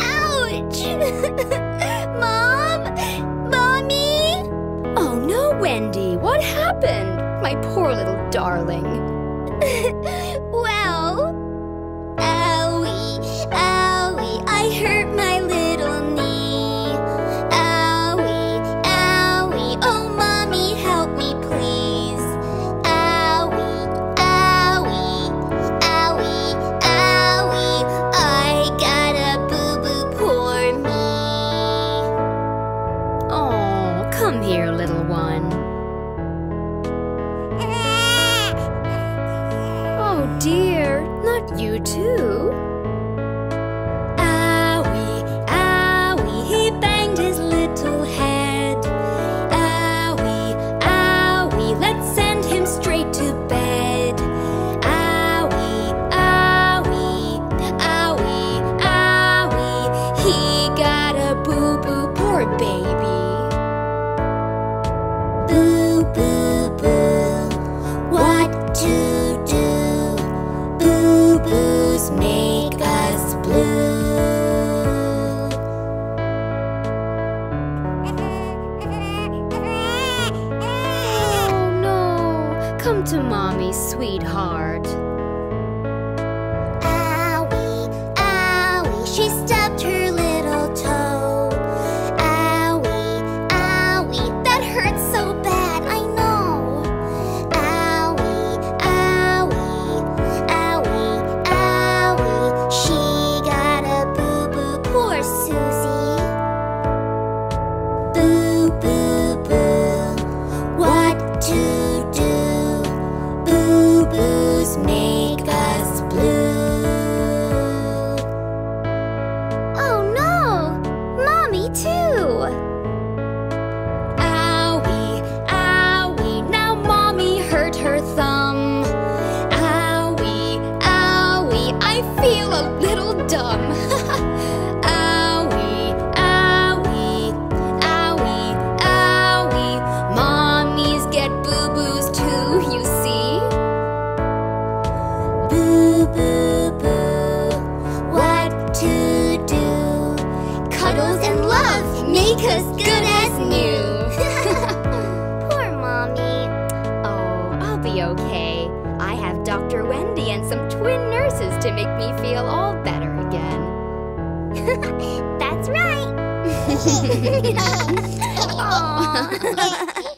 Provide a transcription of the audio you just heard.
Ouch! Mom? Mommy? Oh no, Wendy, what happened? My poor little darling. Here, little one. Oh dear, not you too. Owie, owie, he banged his little head. Owie, owie, let's send him straight to bed. Owie, owie, owie, owie, he got a boo boo, poor baby. Oh, come to mommy, sweetheart. Feel a little dumb. owie, owie, owie, owie, mommies get boo boos too, you see. Boo boo boo, what to do? Cuddles and love make us good make me feel all better again. That's right.